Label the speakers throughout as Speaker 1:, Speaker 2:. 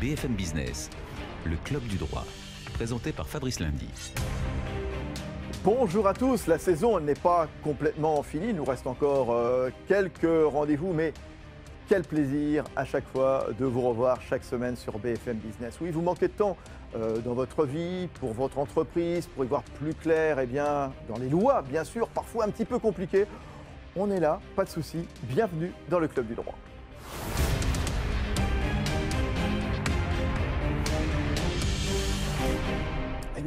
Speaker 1: BFM Business, le club du droit, présenté par Fabrice Lundy.
Speaker 2: Bonjour à tous, la saison n'est pas complètement finie, il nous reste encore euh, quelques rendez-vous, mais quel plaisir à chaque fois de vous revoir chaque semaine sur BFM Business. Oui, vous manquez de temps euh, dans votre vie, pour votre entreprise, pour y voir plus clair, et eh bien dans les lois, bien sûr, parfois un petit peu compliquées. On est là, pas de souci. Bienvenue dans le club du droit.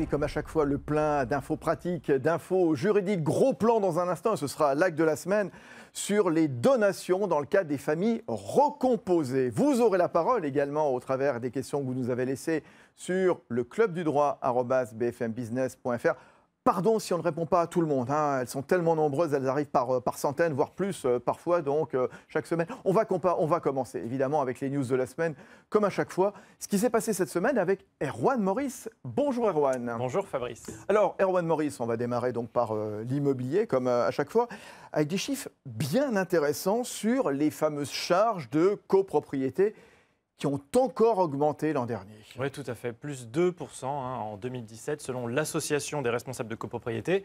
Speaker 2: Et comme à chaque fois, le plein d'infos pratiques, d'infos juridiques, gros plan dans un instant, ce sera l'acte de la semaine sur les donations dans le cadre des familles recomposées. Vous aurez la parole également au travers des questions que vous nous avez laissées sur le club du droit bfmbusiness.fr. Pardon si on ne répond pas à tout le monde. Hein. Elles sont tellement nombreuses, elles arrivent par, euh, par centaines, voire plus euh, parfois, donc euh, chaque semaine. On va, on va commencer évidemment avec les news de la semaine, comme à chaque fois. Ce qui s'est passé cette semaine avec Erwan Maurice. Bonjour Erwan.
Speaker 3: Bonjour Fabrice.
Speaker 2: Alors Erwan Maurice, on va démarrer donc par l'immobilier, comme à chaque fois, avec des chiffres bien intéressants sur les fameuses charges de copropriété qui ont encore augmenté l'an dernier.
Speaker 3: Oui, tout à fait. Plus 2% hein, en 2017, selon l'Association des responsables de copropriété.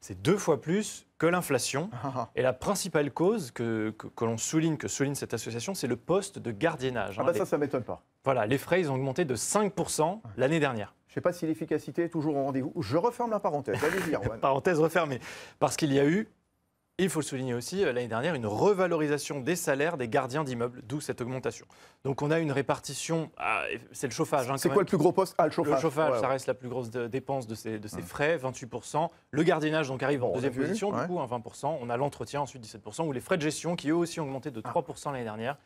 Speaker 3: C'est deux fois plus que l'inflation. Ah, ah. Et la principale cause que, que, l'on souligne, que souligne cette association, c'est le poste de gardiennage.
Speaker 2: Ah bah ça, ça m'étonne pas.
Speaker 3: Voilà, les frais, ils ont augmenté de 5% l'année dernière.
Speaker 2: Je ne sais pas si l'efficacité est toujours au rendez-vous. Je referme la parenthèse. Allez-y,
Speaker 3: Parenthèse refermée. Parce qu'il y a eu il faut le souligner aussi, euh, l'année dernière, une revalorisation des salaires des gardiens d'immeubles, d'où cette augmentation. Donc on a une répartition, ah, c'est le chauffage.
Speaker 2: Hein, c'est quoi le plus gros poste?
Speaker 3: Ah, le chauffage. Le chauffage, ça reste la plus grosse dépense de ces, frais, 28%. Le gardiennage donc arrive en deuxième position, du coup, 20%. On a l'entretien, ensuite 17%, ou les frais de gestion qui eux aussi ont augmenté de 3% ah. l'année dernière.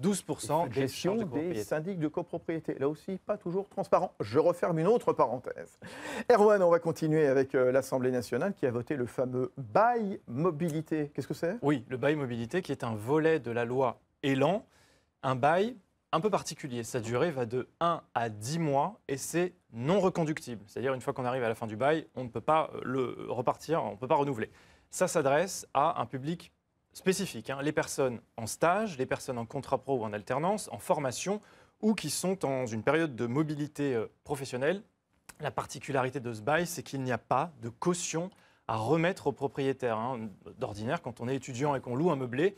Speaker 3: 12%
Speaker 2: de gestion des syndics de copropriété. Là aussi, pas toujours transparent. Je referme une autre parenthèse. Erwan, on va continuer avec euh, l'Assemblée nationale qui a voté le fameux bail mobilité. Qu'est-ce que c'est?
Speaker 3: Oui, le bail mobilité qui est un volet de la loi Elan. Un bail un peu particulier. Sa durée va de 1 à 10 mois et c'est non reconductible. C'est-à-dire, une fois qu'on arrive à la fin du bail, on ne peut pas euh, le repartir, on ne peut pas renouveler. Ça s'adresse à un public spécifiques. Hein. Les personnes en stage, les personnes en contrat pro ou en alternance, en formation, ou qui sont dans une période de mobilité euh, professionnelle. La particularité de ce bail, c'est qu'il n'y a pas de caution à remettre au propriétaire. Hein. D'ordinaire, quand on est étudiant et qu'on loue un meublé,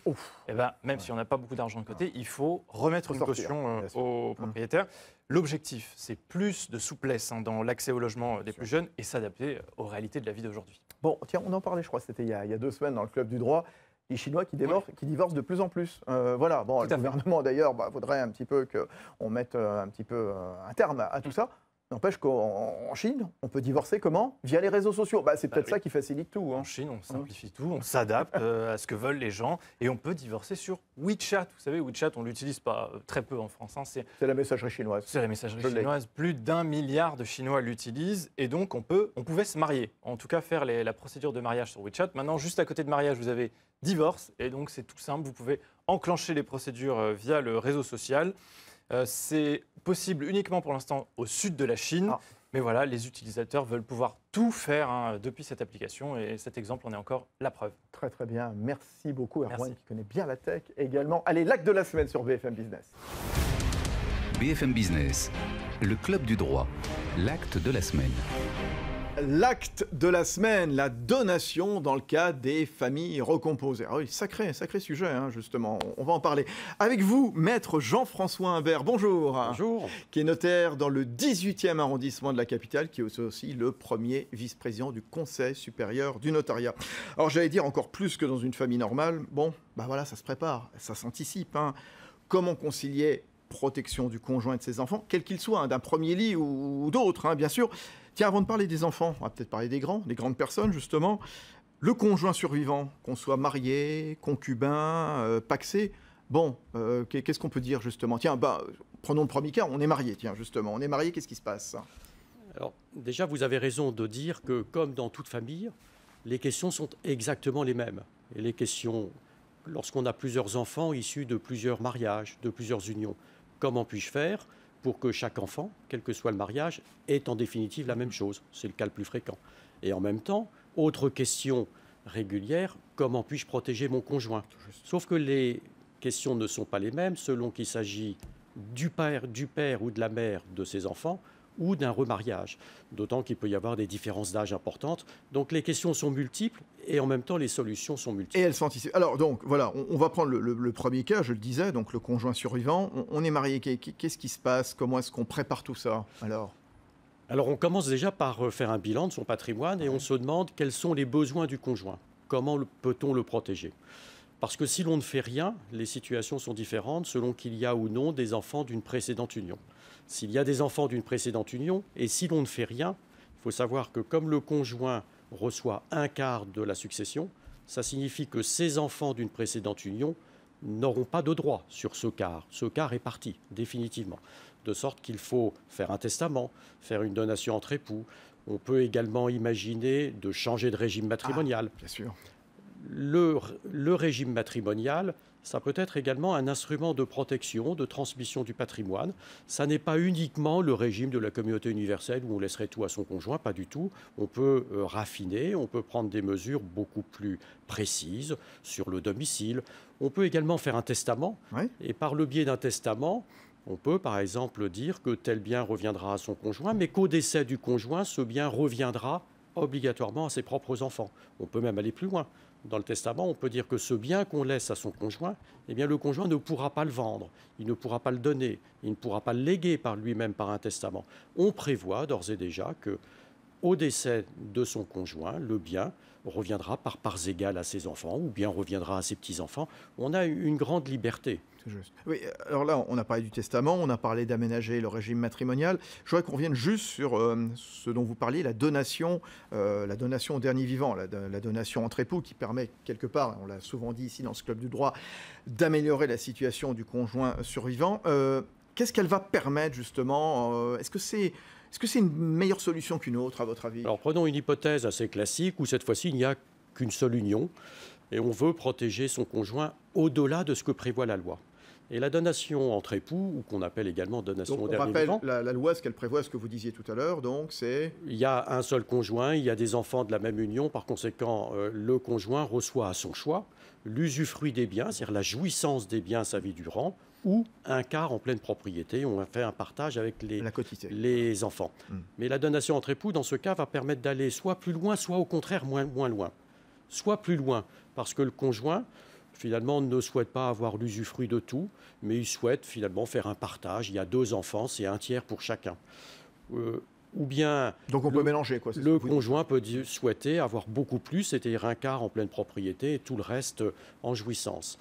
Speaker 3: eh ben, même si on n'a pas beaucoup d'argent de côté, il faut remettre une caution euh, au mmh. propriétaire. L'objectif, c'est plus de souplesse hein, dans l'accès au logement euh, des plus jeunes et s'adapter aux réalités de la vie d'aujourd'hui.
Speaker 2: Bon, tiens, on en parlait, je crois, c'était il, il, y a deux semaines dans le Club du droit les Chinois qui divorcent, qui divorcent de plus en plus. Euh, voilà, bon, le gouvernement d'ailleurs bah, voudrait un petit peu qu'on mette euh, un petit peu euh, un terme à, tout ça. N'empêche qu'en Chine, on peut divorcer comment? Via les réseaux sociaux. Bah, c'est bah peut-être ça qui facilite tout.
Speaker 3: Hein. En Chine, on simplifie tout, on s'adapte à ce que veulent les gens et on peut divorcer sur WeChat. Vous savez, WeChat, on l'utilise pas très peu en France. Hein.
Speaker 2: C'est la messagerie chinoise.
Speaker 3: C'est la messagerie chinoise. Plus d'un milliard de Chinois l'utilisent et donc on, peut, on pouvait se marier. En tout cas, faire la procédure de mariage sur WeChat. Maintenant, juste à côté de mariage, vous avez divorce. Et donc, c'est tout simple. Vous pouvez enclencher les procédures euh, via le réseau social. Euh, c'est possible uniquement pour l'instant au sud de la Chine. Ah. Mais voilà, les utilisateurs veulent pouvoir tout faire hein, depuis cette application et cet exemple en est encore la preuve.
Speaker 2: Très très bien. Merci beaucoup Erwan qui connaît bien la tech également. Allez, l'acte de la semaine sur BFM Business.
Speaker 1: BFM Business, le club du droit, l'acte de la semaine.
Speaker 2: L'acte de la semaine, la donation dans le cas des familles recomposées. Ah oui, sacré, sacré sujet, hein, justement. On va en parler. Avec vous, maître Jean-François Imbert, bonjour.
Speaker 4: Bonjour.
Speaker 2: Qui est notaire dans le 18e arrondissement de la capitale, qui est aussi le premier vice-président du Conseil supérieur du notariat. Alors, j'allais dire encore plus que dans une famille normale. Bon, bah voilà, ça se prépare, ça s'anticipe. Hein. Comment concilier protection du conjoint et de ses enfants, quel qu'il soit, hein, d'un premier lit ou, d'autres, hein, bien sûr. Tiens, avant de parler des enfants, on va peut-être parler des grands, des grandes personnes, justement. Le conjoint survivant, qu'on soit marié, concubin, euh, paxé, bon, euh, qu'est-ce qu'on peut dire, justement? Tiens, bah, prenons le premier cas, on est marié, tiens, justement. On est marié, qu'est-ce qui se passe?
Speaker 4: Alors, déjà, vous avez raison de dire que, comme dans toute famille, les questions sont exactement les mêmes. Et les questions, lorsqu'on a plusieurs enfants issus de plusieurs mariages, de plusieurs unions, Comment puis-je faire? Pour que chaque enfant, quel que soit le mariage, ait en définitive la même chose. C'est le cas le plus fréquent. Et en même temps, autre question régulière, comment puis-je protéger mon conjoint? Sauf que les questions ne sont pas les mêmes. Selon qu'il s'agit du père, du père ou de la mère de ses enfants ou d'un remariage, d'autant qu'il peut y avoir des différences d'âge importantes. Donc les questions sont multiples et en même temps les solutions sont multiples.
Speaker 2: Et elles sont ici. Alors donc voilà, on, va prendre le, premier cas, je le disais, donc le conjoint survivant. On, est marié, qu'est-ce qui se passe? Comment est-ce qu'on prépare tout ça alors?
Speaker 4: Alors on commence déjà par euh, faire un bilan de son patrimoine et on se demande quels sont les besoins du conjoint. Comment peut-on le protéger? Parce que si l'on ne fait rien, les situations sont différentes selon qu'il y a ou non des enfants d'une précédente union. S'il y a des enfants d'une précédente union, et si l'on ne fait rien, il faut savoir que comme le conjoint reçoit un quart de la succession, ça signifie que ces enfants d'une précédente union n'auront pas de droit sur ce quart. Ce quart est parti, définitivement. De sorte qu'il faut faire un testament, faire une donation entre époux. On peut également imaginer de changer de régime matrimonial.
Speaker 2: Ah, bien sûr.
Speaker 4: Le, le régime matrimonial, ça peut être également un instrument de protection, de transmission du patrimoine. Ça n'est pas uniquement le régime de la communauté universelle où on laisserait tout à son conjoint, pas du tout. On peut euh, raffiner, on peut prendre des mesures beaucoup plus précises sur le domicile. On peut également faire un testament. Et par le biais d'un testament, on peut par exemple dire que tel bien reviendra à son conjoint, mais qu'au décès du conjoint, ce bien reviendra obligatoirement à ses propres enfants. On peut même aller plus loin dans le testament, on peut dire que ce bien qu'on laisse à son conjoint, eh bien, le conjoint ne pourra pas le vendre, il ne pourra pas le donner, il ne pourra pas le léguer par lui-même par un testament. On prévoit d'ores et déjà que, au décès de son conjoint, le bien reviendra par parts égales à ses enfants ou bien reviendra à ses petits-enfants. On a une grande liberté.
Speaker 2: Oui, alors là, on a parlé du testament, on a parlé d'aménager le régime matrimonial. Je voudrais qu'on revienne juste sur euh, ce dont vous parliez, la donation, euh, la donation au dernier vivant, la, donation entre époux, qui permet quelque part, on l'a souvent dit ici dans ce club du droit, d'améliorer la situation du conjoint survivant. Euh, qu'est-ce qu'elle va permettre justement? Est-ce que c'est est-ce que c'est une meilleure solution qu'une autre, à votre avis?
Speaker 4: Alors prenons une hypothèse assez classique où cette fois-ci il n'y a qu'une seule union et on veut protéger son conjoint au-delà de ce que prévoit la loi. Et la donation entre époux, ou qu'on appelle également donation
Speaker 2: donc,
Speaker 4: on
Speaker 2: rappelle la, loi, ce qu'elle prévoit, ce que vous disiez tout à l'heure, donc c'est...
Speaker 4: Il y a un seul conjoint, il y a des enfants de la même union, par conséquent, euh, le conjoint reçoit à son choix l'usufruit des biens, c'est-à-dire la jouissance des biens sa vie durant, ou un quart en pleine propriété. On fait un partage avec les, les enfants. Hmm. Mais la donation entre époux, dans ce cas, va permettre d'aller soit plus loin, soit au contraire moins, moins loin. Soit plus loin, parce que le conjoint finalement ne souhaite pas avoir l'usufruit de tout, mais il souhaite finalement faire un partage. Il y a deux enfants, c'est un tiers pour chacun. Euh, ou bien
Speaker 2: donc on peut mélanger quoi.
Speaker 4: Le conjoint peut souhaiter avoir beaucoup plus, c'est-à-dire un quart en pleine propriété et tout le reste en jouissance.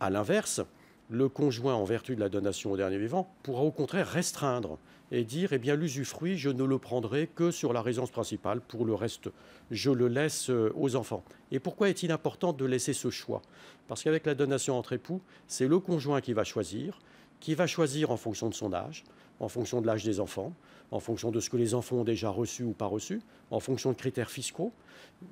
Speaker 4: À l'inverse, le conjoint, en vertu de la donation au dernier vivant, pourra au contraire restreindre et dire eh bien l'usufruit, je ne le prendrai que sur la résidence principale. Pour le reste, je le laisse euh, aux enfants. Et pourquoi est-il important de laisser ce choix? Parce qu'avec la donation entre époux, c'est le conjoint qui va choisir, qui va choisir en fonction de son âge, en fonction de l'âge des enfants, en fonction de ce que les enfants ont déjà reçu ou pas reçu, en fonction de critères fiscaux.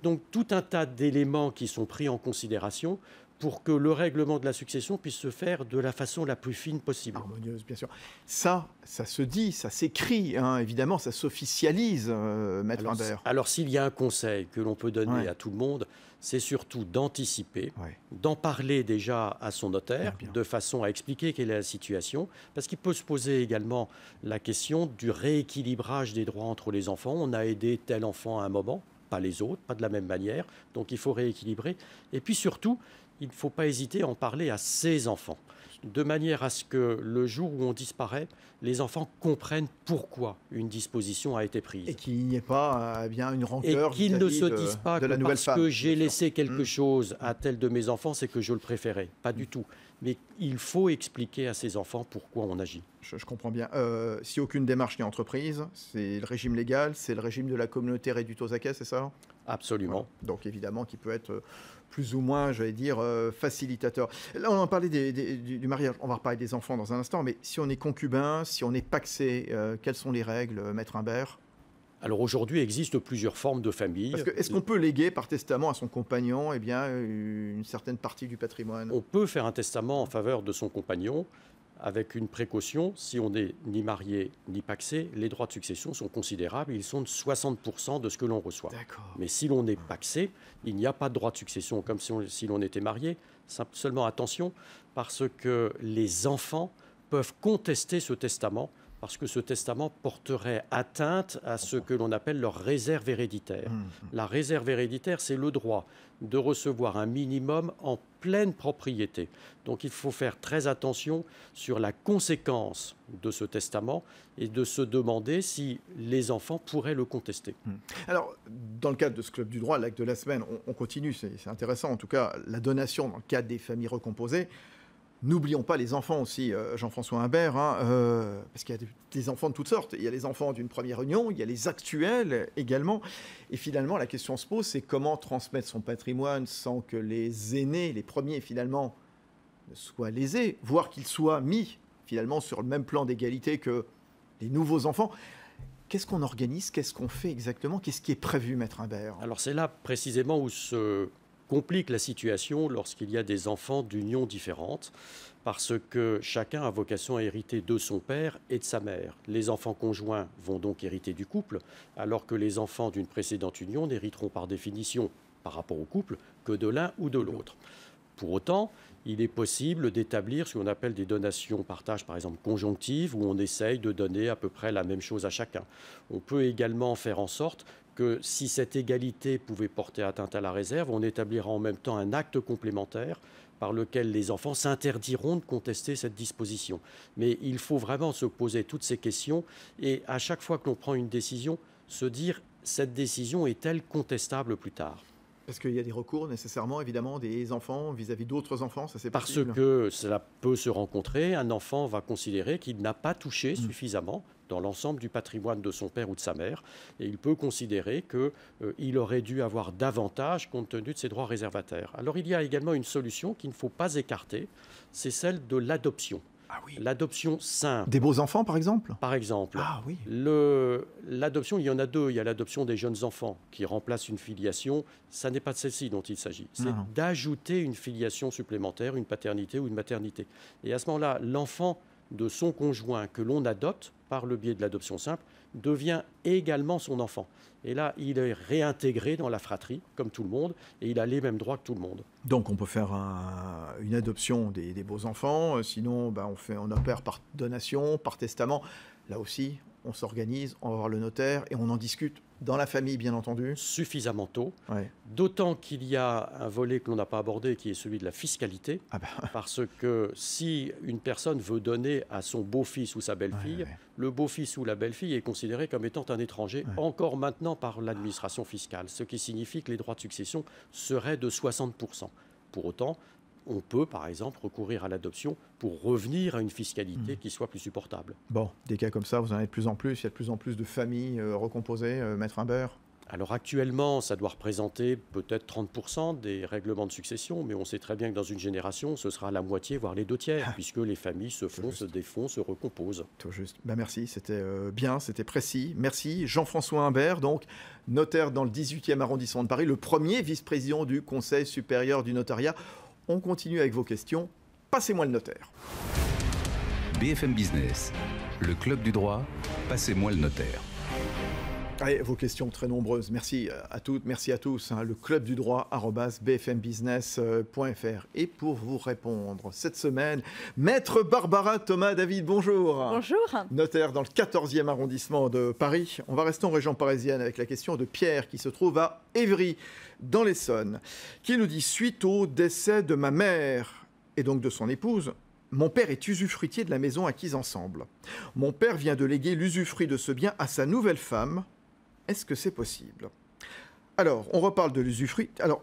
Speaker 4: Donc tout un tas d'éléments qui sont pris en considération pour que le règlement de la succession puisse se faire de la façon la plus fine possible.
Speaker 2: Harmonieuse, bien sûr. Ça, ça se dit, ça s'écrit, hein, évidemment, ça s'officialise, euh, Maître
Speaker 4: alors, Alors, s'il y a un conseil que l'on peut donner à tout le monde, c'est surtout d'anticiper, d'en parler déjà à son notaire, de façon à expliquer quelle est la situation, parce qu'il peut se poser également la question du rééquilibrage des droits entre les enfants. On a aidé tel enfant à un moment, pas les autres, pas de la même manière, donc il faut rééquilibrer. Et puis surtout, il ne faut pas hésiter à en parler à ses enfants, de manière à ce que le jour où on disparaît, les enfants comprennent pourquoi une disposition a été prise.
Speaker 2: Et qu'il n'y ait pas euh, bien une rancœur.
Speaker 4: Et qu'ils ne se disent pas que parce que j'ai laissé quelque mmh. chose à tel de mes enfants, c'est que je le préférais. Pas du tout. Mais il faut expliquer à ses enfants pourquoi on agit.
Speaker 2: Je, comprends bien. Euh, si aucune démarche n'est entreprise, c'est le régime légal, c'est le régime de la communauté réduite aux c'est ça?
Speaker 4: Absolument.
Speaker 2: Donc évidemment, qui peut être plus ou moins, j'allais dire, euh, facilitateur. Là, on en parlait du, mariage, on va reparler des enfants dans un instant, mais si on est concubin, si on est paxé, euh, quelles sont les règles, euh, Maître Imbert?
Speaker 4: Alors aujourd'hui, il existe plusieurs formes de famille.
Speaker 2: Est-ce qu'on peut léguer par testament à son compagnon eh bien, une certaine partie du patrimoine?
Speaker 4: On peut faire un testament en faveur de son compagnon avec une précaution, si on n'est ni marié ni paxé, les droits de succession sont considérables, ils sont de 60% de ce que l'on reçoit. Mais si l'on est paxé, il n'y a pas de droit de succession comme si, l'on était marié. Seulement attention, parce que les enfants peuvent contester ce testament parce que ce testament porterait atteinte à ce que l'on appelle leur réserve héréditaire.
Speaker 2: Mmh.
Speaker 4: La réserve héréditaire, c'est le droit de recevoir un minimum en pleine propriété. Donc il faut faire très attention sur la conséquence de ce testament et de se demander si les enfants pourraient le contester.
Speaker 2: Alors, dans le cadre de ce club du droit, l'acte de la semaine, on, on continue, c'est intéressant en tout cas, la donation dans le cadre des familles recomposées. N'oublions pas les enfants aussi, euh, Jean-François Imbert, hein, euh, parce qu'il y a des- enfants de toutes sortes. Il y a les enfants d'une première union, il y a les actuels également. Et finalement, la question se pose, c'est comment transmettre son patrimoine sans que les aînés, les premiers finalement, soient lésés, voire qu'ils soient mis finalement sur le même plan d'égalité que les nouveaux enfants. Qu'est-ce qu'on organise? Qu'est-ce qu'on fait exactement? Qu'est-ce qui est prévu, Maître Imbert?
Speaker 4: Alors c'est là précisément où se complique la situation lorsqu'il y a des enfants d'unions différentes, parce que chacun a vocation à hériter de son père et de sa mère. Les enfants conjoints vont donc hériter du couple, alors que les enfants d'une précédente union n'hériteront par définition, par rapport au couple, que de l'un ou de l'autre. Pour autant, il est possible d'établir ce qu'on appelle des donations partage, par exemple conjonctives, où on essaye de donner à peu près la même chose à chacun. On peut également faire en sorte que si cette égalité pouvait porter atteinte à la réserve, on établira en même temps un acte complémentaire par lequel les enfants s'interdiront de contester cette disposition. Mais il faut vraiment se poser toutes ces questions et à chaque fois que l'on prend une décision, se dire cette décision est-elle contestable plus tard?
Speaker 2: Parce qu'il y a des recours nécessairement, évidemment, des enfants vis-à-vis d'autres enfants, ça c'est
Speaker 4: Parce
Speaker 2: possible.
Speaker 4: que cela peut se rencontrer, un enfant va considérer qu'il n'a pas touché
Speaker 2: Mm.
Speaker 4: suffisamment dans l'ensemble du patrimoine de son père ou de sa mère, et il peut considérer qu'il aurait dû avoir davantage compte tenu de ses droits réservataires. Alors il y a également une solution qu'il ne faut pas écarter, c'est celle de l'adoption.
Speaker 2: Ah oui.
Speaker 4: L'adoption simple,
Speaker 2: Des beaux enfants, par exemple?
Speaker 4: Par exemple.
Speaker 2: Ah oui.
Speaker 4: L'adoption, il y en a deux. Il y a l'adoption des jeunes enfants qui remplace une filiation. Ça n'est pas de celle-ci dont il s'agit. C'est d'ajouter une filiation supplémentaire, une paternité ou une maternité. Et à ce moment-là, l'enfant de son conjoint que l'on adopte par le biais de l'adoption simple devient également son enfant. Et là, il est réintégré dans la fratrie, comme tout le monde, et il a les mêmes droits que tout le monde.
Speaker 2: Donc on peut faire un- une adoption des, des beaux enfants, euh, sinon ben, on, fait, on opère par donation, par testament. Là aussi, on s'organise, on va voir le notaire et on en discute dans la famille, bien entendu.
Speaker 4: Suffisamment tôt,
Speaker 2: Ouais.
Speaker 4: d'autant qu'il y a un volet que l'on n'a pas abordé, qui est celui de la fiscalité.
Speaker 2: Ah ben,
Speaker 4: Parce que si une personne veut donner à son beau-fils ou sa belle-fille,
Speaker 2: Ouais, ouais.
Speaker 4: le beau-fils ou la belle-fille est considéré comme étant un étranger, encore maintenant par l'administration fiscale, ce qui signifie que les droits de succession seraient de 60%. Pour autant, on peut, par exemple, recourir à l'adoption pour revenir à une fiscalité
Speaker 2: Mm.
Speaker 4: qui soit plus supportable.
Speaker 2: Bon, des cas comme ça, vous en avez de plus en plus. Il y a de plus en plus de familles euh, recomposées, euh, Maître Imbert.
Speaker 4: Alors actuellement, ça doit représenter peut-être 30% des règlements de succession, mais on sait très bien que dans une génération, ce sera la moitié, voire les deux tiers, puisque les familles se font, se défont, se recomposent.
Speaker 2: Tout juste. Ben merci, c'était euh, bien, c'était précis. Merci. Jean-François Imbert, donc notaire dans le 18e arrondissement de Paris, le premier vice-président du Conseil supérieur du notariat. On continue avec vos questions. Passez-moi le notaire.
Speaker 1: BFM Business, le club du droit, passez-moi le notaire.
Speaker 2: Vos questions très nombreuses. Merci euh, à toutes, merci à tous. hein. le club du droit, arrobas, bfmbusiness.fr. Et pour vous répondre cette semaine, Maître Barbara Thomas David, bonjour.
Speaker 5: Bonjour.
Speaker 2: Notaire dans le 14e arrondissement de Paris. On va rester en région parisienne avec la question de Pierre qui se trouve à Évry, dans l'Essonne, qui nous dit Suite au décès de ma mère et donc de son épouse, mon père est usufruitier de la maison acquise ensemble. Mon père vient de léguer l'usufruit de ce bien à sa nouvelle femme. Est-ce que c'est possible? Alors, on reparle de l'usufruit. Alors,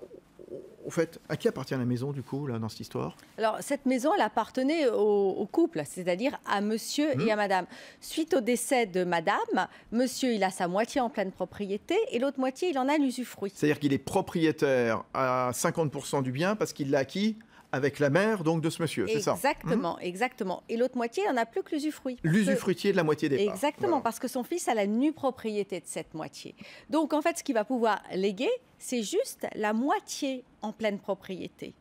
Speaker 2: au fait, à qui appartient la maison du coup, là, dans cette histoire?
Speaker 5: Alors, cette maison, elle appartenait au, au couple, c'est-à-dire à monsieur
Speaker 2: Mhm.
Speaker 5: et à madame. Suite au décès de madame, monsieur, il a sa moitié en pleine propriété et l'autre moitié, il en a l'usufruit.
Speaker 2: C'est-à-dire qu'il est propriétaire à 50% du bien parce qu'il l'a acquis avec la mère donc de ce monsieur, c'est ça
Speaker 5: Exactement, exactement. Et l'autre moitié, il n'en a plus que l'usufruit.
Speaker 2: L'usufruitier de la moitié des parts.
Speaker 5: Exactement,
Speaker 2: Voilà.
Speaker 5: parce que son fils a la nue propriété de cette moitié. Donc, en fait, ce qu'il va pouvoir léguer, c'est juste la moitié en pleine propriété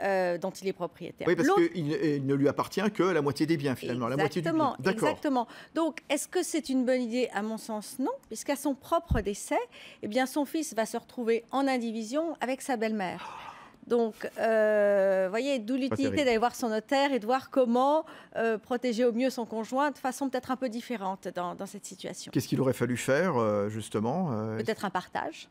Speaker 5: euh, dont il est propriétaire.
Speaker 2: Oui, parce qu'il il ne lui appartient que la moitié des biens finalement, la moitié du bien.
Speaker 5: Exactement,
Speaker 2: D'accord.
Speaker 5: exactement. Donc, est-ce que c'est une bonne idée? À mon sens, non, puisqu'à son propre décès, eh bien, son fils va se retrouver en indivision avec sa belle-mère. Donc, euh, vous voyez, d'où l'utilité d'aller voir son notaire et de voir comment euh, protéger au mieux son conjoint de façon peut-être un peu différente dans, dans cette situation.
Speaker 2: Qu'est-ce qu'il aurait fallu faire, euh, justement
Speaker 5: Peut-être un partage.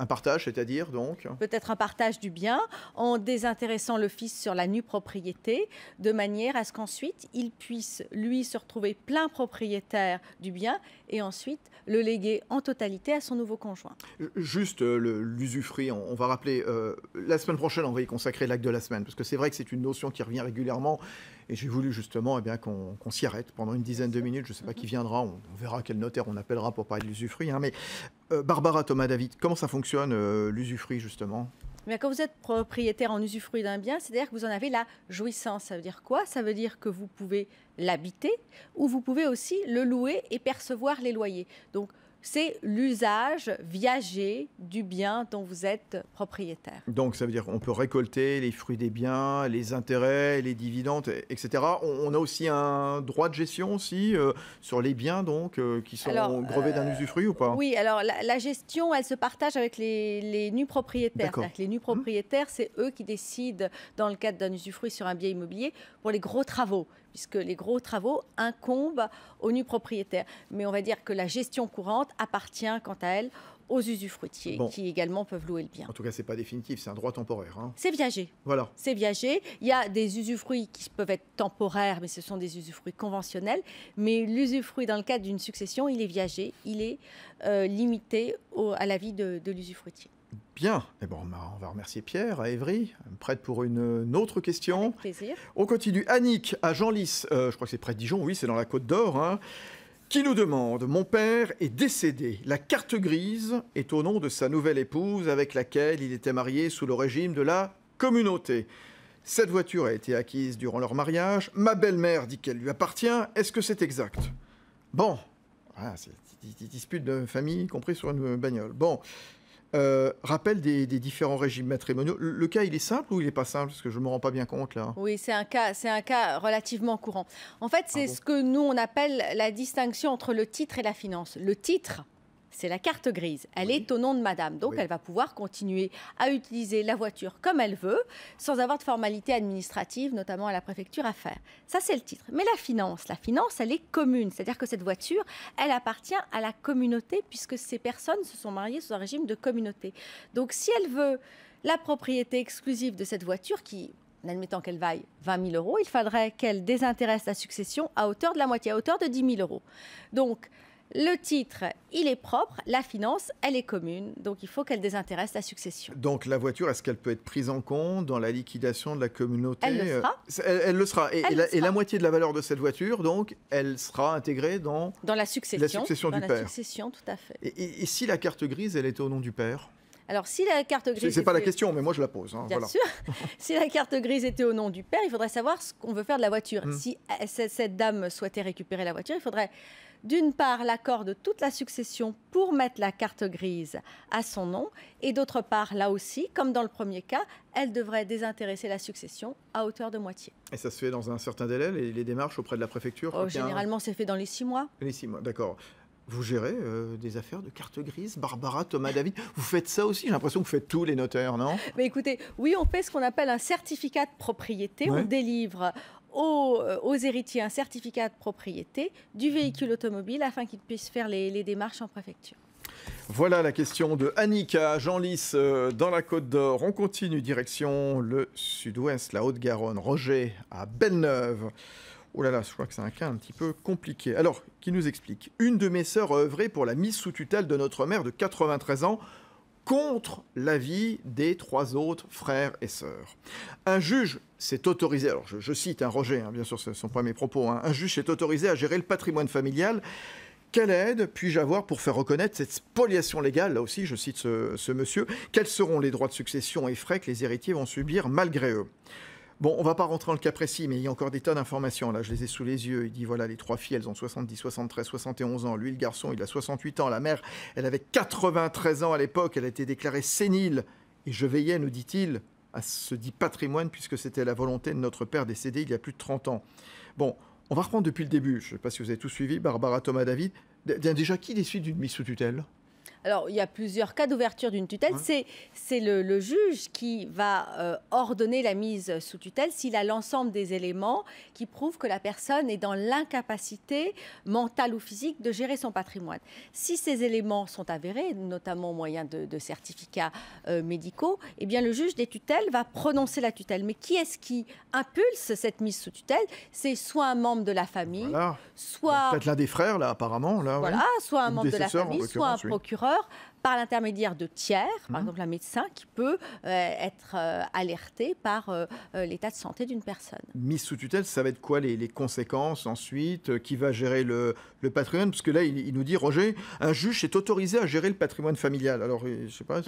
Speaker 2: Un partage, c'est-à-dire, donc
Speaker 5: peut-être un partage du bien en désintéressant le fils sur la nue propriété, de manière à ce qu'ensuite il puisse, lui, se retrouver plein propriétaire du bien et ensuite le léguer en totalité à son nouveau conjoint.
Speaker 2: Juste euh, l'usufruit, on, on va rappeler, euh, la semaine prochaine, on va y consacrer l'acte de la semaine, parce que c'est vrai que c'est une notion qui revient régulièrement, et j'ai voulu justement eh bien, qu'on qu'on s'y arrête pendant une dizaine de minutes, je ne sais pas qui viendra, on, on verra quel notaire on appellera pour parler de l'usufruit, hein, mais euh, Barbara Thomas David, comment ça fonctionne euh, l'usufruit justement?
Speaker 5: Mais quand vous êtes propriétaire en usufruit d'un bien, c'est-à-dire que vous en avez la jouissance. Ça veut dire quoi? Ça veut dire que vous pouvez l'habiter ou vous pouvez aussi le louer et percevoir les loyers. Donc, c'est l'usage viager du bien dont vous êtes propriétaire.
Speaker 2: Donc ça veut dire qu'on peut récolter les fruits des biens, les intérêts, les dividendes, et- etc. On, a aussi un droit de gestion aussi euh, sur les biens donc euh, qui sont
Speaker 5: Alors,
Speaker 2: grevés d'un
Speaker 5: euh,
Speaker 2: usufruit ou pas?
Speaker 5: Oui, alors la, la gestion, elle se partage avec les, les nus propriétaires. Que les nus propriétaires, c'est eux qui décident, dans le cadre d'un usufruit sur un bien immobilier, pour les gros travaux, puisque les gros travaux incombent aux nus propriétaires. Mais on va dire que la gestion courante appartient, quant à elle, aux usufruitiers,
Speaker 2: Bon.
Speaker 5: qui également peuvent louer le bien.
Speaker 2: En tout cas, c'est pas définitif, c'est un droit temporaire. hein.
Speaker 5: C'est viager.
Speaker 2: Voilà.
Speaker 5: C'est viager. Il y a des usufruits qui peuvent être temporaires, mais ce sont des usufruits conventionnels. Mais l'usufruit, dans le cadre d'une succession, il est viager. Il est euh, limité au- à la vie de, de l'usufruitier.
Speaker 2: Bien. Eh ben, on va- remercier Pierre à Évry, prête pour une, une autre question.
Speaker 5: Avec plaisir.
Speaker 2: On continue. Annick à Genlis, euh, je crois que c'est près de Dijon, oui, c'est dans la Côte d'Or, hein, qui nous demande Mon père est décédé. La carte grise est au nom de sa nouvelle épouse avec laquelle il était marié sous le régime de la communauté. Cette voiture a été acquise durant leur mariage. Ma belle-mère dit qu'elle lui appartient. Est-ce que c'est exact? Bon, voilà, c'est une petite dispute de famille, y compris sur une bagnole. Bon, euh, rappel des, des différents régimes matrimoniaux. Le, le cas, il est simple ou il n'est pas simple? Parce que je ne me rends pas bien compte là.
Speaker 5: Oui, c'est un cas, c'est un cas relativement courant. En fait, c'est
Speaker 2: Ah bon?
Speaker 5: ce que nous on appelle la distinction entre le titre et la finance. Le titre, c'est la carte grise. Elle
Speaker 2: Oui.
Speaker 5: est au nom de Madame, donc
Speaker 2: Oui.
Speaker 5: elle va pouvoir continuer à utiliser la voiture comme elle veut, sans avoir de formalités administratives, notamment à la préfecture, à faire. Ça, c'est le titre. Mais la finance, la finance, elle est commune, c'est-à-dire que cette voiture, elle appartient à la communauté puisque ces personnes se sont mariées sous un régime de communauté. Donc, si elle veut la propriété exclusive de cette voiture qui en admettant qu'elle vaille 20 000 euros, il faudrait qu'elle désintéresse la succession à hauteur de la moitié, à hauteur de 10 000 euros. Donc, le titre, il est propre, la finance, elle est commune, donc il faut qu'elle désintéresse la succession.
Speaker 2: Donc la voiture, est-ce qu'elle peut être prise en compte dans la liquidation de la communauté?
Speaker 5: Elle le sera.
Speaker 2: Elle, elle le sera. Et, la, et la moitié de la valeur de cette voiture, donc, elle sera intégrée dans...
Speaker 5: Dans la succession.
Speaker 2: succession
Speaker 5: dans
Speaker 2: du
Speaker 5: la
Speaker 2: père.
Speaker 5: succession, tout à fait.
Speaker 2: Et, si la carte grise, elle était au nom du père?
Speaker 5: Alors, si la carte grise.
Speaker 2: c'est pas la question, mais moi je la pose. hein,
Speaker 5: Bien
Speaker 2: voilà.
Speaker 5: sûr. si la carte grise était au nom du père, il faudrait savoir ce qu'on veut faire de la voiture.
Speaker 2: Mm.
Speaker 5: Si cette, cette dame souhaitait récupérer la voiture, il faudrait d'une part l'accord de toute la succession pour mettre la carte grise à son nom, et d'autre part, là aussi, comme dans le premier cas, elle devrait désintéresser la succession à hauteur de moitié.
Speaker 2: Et ça se fait dans un certain délai, les, les démarches auprès de la préfecture
Speaker 5: Oh,
Speaker 2: un-
Speaker 5: généralement, c'est fait dans les six mois.
Speaker 2: Les six mois, d'accord. Vous gérez euh, des affaires de carte grise, Barbara, Thomas, David Vous faites ça aussi? J'ai l'impression que vous faites tous les notaires, non?
Speaker 5: Mais écoutez, oui, on fait ce qu'on appelle un certificat de propriété.
Speaker 2: Ouais.
Speaker 5: On délivre aux, euh, aux héritiers un certificat de propriété du véhicule automobile afin qu'ils puissent faire les, les démarches en préfecture.
Speaker 2: Voilà la question de Annika Jean-Lys euh, dans la Côte d'Or. On continue direction le sud-ouest, la Haute-Garonne. Roger à Belle-Neuve. Oh là là, je crois que c'est un cas un petit peu compliqué. Alors, qui nous explique? Une de mes sœurs a œuvré pour la mise sous tutelle de notre mère de 93 ans contre l'avis des trois autres frères et sœurs. Un juge s'est autorisé, alors je, cite un Roger, hein, bien sûr ce ne sont pas mes propos, hein, un juge s'est autorisé à gérer le patrimoine familial quelle aide puis-je avoir pour faire reconnaître cette spoliation légale? Là aussi, je cite ce, monsieur. Quels seront les droits de succession et frais que les héritiers vont subir malgré eux? Bon, on va pas rentrer dans le cas précis, mais il y a encore des tas d'informations. Là, je les ai sous les yeux. Il dit voilà, les trois filles, elles ont 70, 73, 71 ans. Lui, le garçon, il a 68 ans. La mère, elle avait 93 ans à l'époque. Elle a été déclarée sénile. Et je veillais, nous dit-il, à ce dit patrimoine, puisque c'était la volonté de notre père décédé il y a plus de 30 ans. Bon, on va reprendre depuis le début. Je ne sais pas si vous avez tout suivi, Barbara Thomas David. Déjà, qui décide d'une mise sous tutelle?
Speaker 5: Alors, il y a plusieurs cas d'ouverture d'une tutelle. C'est, c'est le, juge qui va euh, ordonner la mise sous tutelle s'il a l'ensemble des éléments qui prouvent que la personne est dans l'incapacité mentale ou physique de gérer son patrimoine. Si ces éléments sont avérés, notamment au moyen de, certificats euh, médicaux, eh bien, le juge des tutelles va prononcer la tutelle. Mais qui est-ce qui impulse cette mise sous tutelle? C'est soit un membre de la famille, soit...
Speaker 2: Peut-être l'un des frères, là, apparemment. Là,
Speaker 5: voilà, soit un membre de la famille, soit un procureur l'horreur par l'intermédiaire de tiers, par mhm. exemple un médecin qui peut euh, être euh, alerté par euh, l'état de santé d'une personne.
Speaker 2: Mise sous tutelle, ça va être quoi les, conséquences ensuite Qui va gérer le, patrimoine? Parce que là, il, nous dit, Roger, un juge est autorisé à gérer le patrimoine familial. Alors, je sais pas.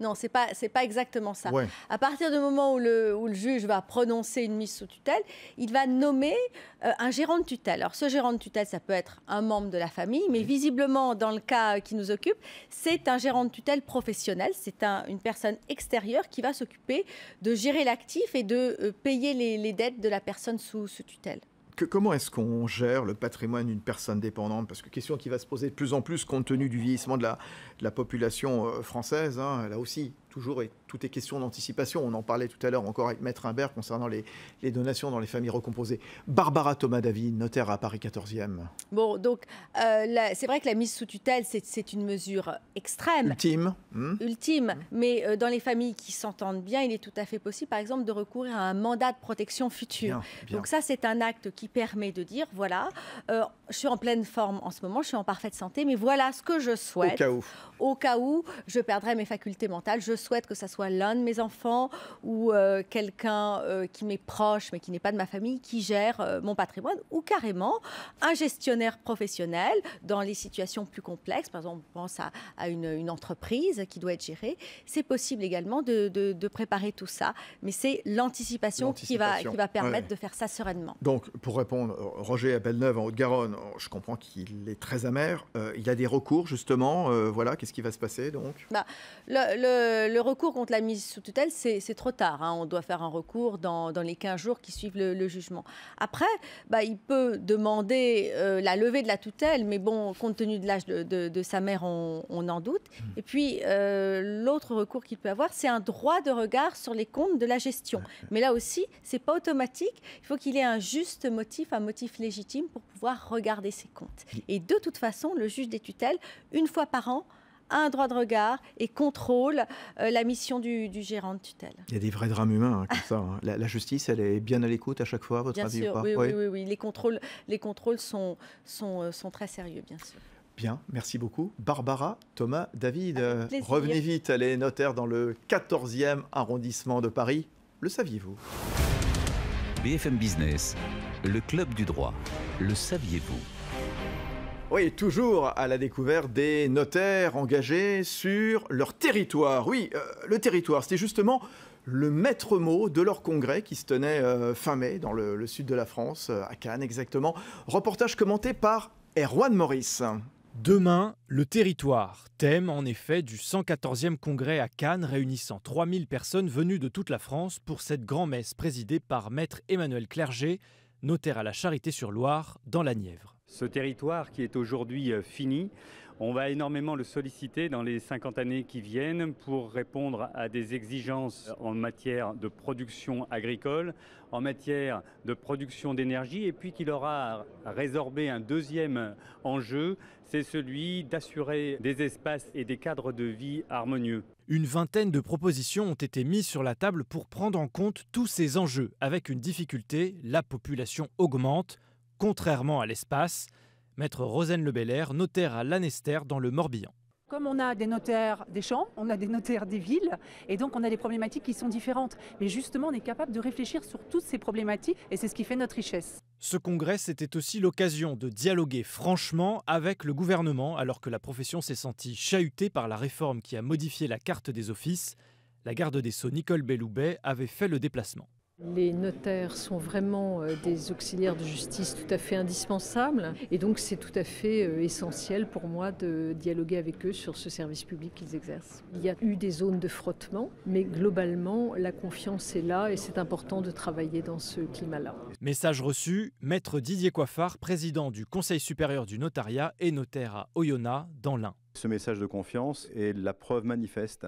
Speaker 5: Non, c'est pas, c'est pas exactement ça. À partir du moment où le, où le juge va prononcer une mise sous tutelle, il va nommer un gérant de tutelle. Alors, ce gérant de tutelle, ça peut être un membre de la famille, mais visiblement, dans le cas qui nous occupe, c'est un gérant de tutelle professionnel. C'est une personne extérieure qui va s'occuper de gérer l'actif et de euh, payer les, dettes de la personne sous, tutelle.
Speaker 2: comment est-ce qu'on gère le patrimoine d'une personne dépendante? Parce que question qui va se poser de plus en plus compte tenu du vieillissement de la, population euh, française, hein, là aussi, toujours et tout est question d'anticipation. On en parlait tout à l'heure encore avec Maître Imbert concernant les, donations dans les familles recomposées. Barbara Thomas David, notaire à Paris 14e.
Speaker 5: Bon, donc euh, c'est vrai que la mise sous tutelle, c'est une mesure extrême.
Speaker 2: Ultime.
Speaker 5: Hmm. Ultime. Mais euh, dans les familles qui s'entendent bien, il est tout à fait possible, par exemple, de recourir à un mandat de protection future. Donc ça, c'est un acte qui permet de dire, voilà, euh, je suis en pleine forme en ce moment, je suis en parfaite santé, mais voilà ce que je souhaite.
Speaker 2: Au cas où.
Speaker 5: Au cas où je perdrais mes facultés mentales, je souhaite que ça soit l'un de mes enfants ou euh, quelqu'un euh, qui m'est proche mais qui n'est pas de ma famille qui gère euh, mon patrimoine ou carrément un gestionnaire professionnel dans les situations plus complexes. Par exemple, on pense à, une, entreprise qui doit être gérée. C'est possible également de, préparer tout ça, mais c'est l'anticipation qui va, qui va permettre de faire ça sereinement.
Speaker 2: Donc, pour répondre, Roger à Belle-Neuve en Haute-Garonne, je comprends qu'il est très amer. il y a des recours justement. voilà, qu'est-ce qui va se passer donc
Speaker 5: bah, le, le, recours contre la mise sous tutelle, c'est trop tard. Hein. On doit faire un recours dans, les 15 jours qui suivent le, jugement. Après, bah, il peut demander euh, la levée de la tutelle, mais bon, compte tenu de l'âge de, sa mère, on, en doute. Mmh. Et puis, euh, l'autre recours qu'il peut avoir, c'est un droit de regard sur les comptes de la gestion. Mais là aussi, c'est pas automatique. Il faut qu'il ait un juste motif, un motif légitime pour pouvoir regarder ses comptes. Et de toute façon, le juge des tutelles, une fois par an, un droit de regard et contrôle euh, la mission du, gérant de tutelle.
Speaker 2: Il y a des vrais drames humains hein, comme ça. Hein. La, justice, elle est bien à l'écoute à chaque fois, à votre
Speaker 5: bien
Speaker 2: avis
Speaker 5: sûr, oui, oui, oui, Les contrôles, les contrôles sont, sont, euh, sont très sérieux, bien sûr.
Speaker 2: Bien, merci beaucoup. Barbara, Thomas, David, euh, revenez vite, elle est notaire dans le 14e arrondissement de Paris. Le saviez-vous?
Speaker 1: BFM Business, le club du droit. Le saviez-vous?
Speaker 2: Oui, toujours à la découverte des notaires engagés sur leur territoire. Oui, euh, le territoire, c'était justement le maître mot de leur congrès qui se tenait euh, fin mai dans le, sud de la France, euh, à Cannes exactement. Reportage commenté par Erwan Maurice.
Speaker 6: Demain, le territoire, thème en effet du 114e congrès à Cannes réunissant 3000 personnes venues de toute la France pour cette grand-messe présidée par maître Emmanuel Clerget, notaire à la Charité-sur-Loire dans la Nièvre.
Speaker 7: Ce territoire qui est aujourd'hui euh, fini, on va énormément le solliciter dans les 50 années qui viennent pour répondre à des exigences en matière de production agricole, en matière de production d'énergie, et puis qu'il aura résorbé un deuxième enjeu, c'est celui d'assurer des espaces et des cadres de vie harmonieux.
Speaker 6: Une vingtaine de propositions ont été mises sur la table pour prendre en compte tous ces enjeux, avec une difficulté, la population augmente contrairement à l'espace. Maître Rosane Lebellaire, notaire à Lanester dans le Morbihan.
Speaker 8: Comme on a des notaires des champs, on a des notaires des villes, et donc on a des problématiques qui sont différentes. Mais justement, on est capable de réfléchir sur toutes ces problématiques, et c'est ce qui fait notre richesse.
Speaker 6: Ce congrès, c'était aussi l'occasion de dialoguer franchement avec le gouvernement, alors que la profession s'est sentie chahutée par la réforme qui a modifié la carte des offices. La garde des Sceaux Nicole Belloubet avait fait le déplacement.
Speaker 9: Les notaires sont vraiment euh, des auxiliaires de justice tout à fait indispensables et donc c'est tout à fait euh, essentiel pour moi de dialoguer avec eux sur ce service public qu'ils exercent. Il y a eu des zones de frottement, mais globalement la confiance est là et c'est important de travailler dans ce climat-là.
Speaker 6: Message reçu, Maître Didier Coiffard, président du Conseil supérieur du notariat et notaire à Oyonnax dans l'Ain.
Speaker 10: Ce message de confiance est la preuve manifeste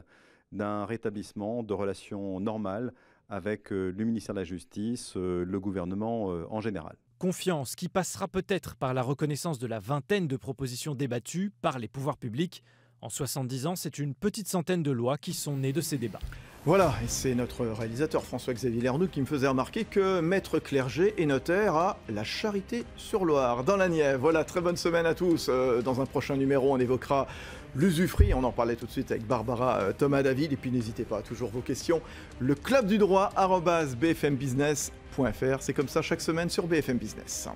Speaker 10: d'un rétablissement de relations normales avec le ministère de la Justice, le gouvernement en général.
Speaker 3: Confiance qui passera peut-être par la reconnaissance de la vingtaine de propositions débattues par les pouvoirs publics. En 70 ans, c'est une petite centaine de lois qui sont nées de ces débats.
Speaker 2: Voilà, et c'est notre réalisateur François-Xavier Lernoux qui me faisait remarquer que maître clergé est notaire à la Charité-sur-Loire, dans la Nièvre. Voilà, très bonne semaine à tous. Euh, dans un prochain numéro, on évoquera l'usufruit. On en parlait tout de suite avec Barbara euh, Thomas David. Et puis n'hésitez pas, toujours vos questions. Le club du droit, bfmbusiness.fr. C'est comme ça chaque semaine sur BFM Business.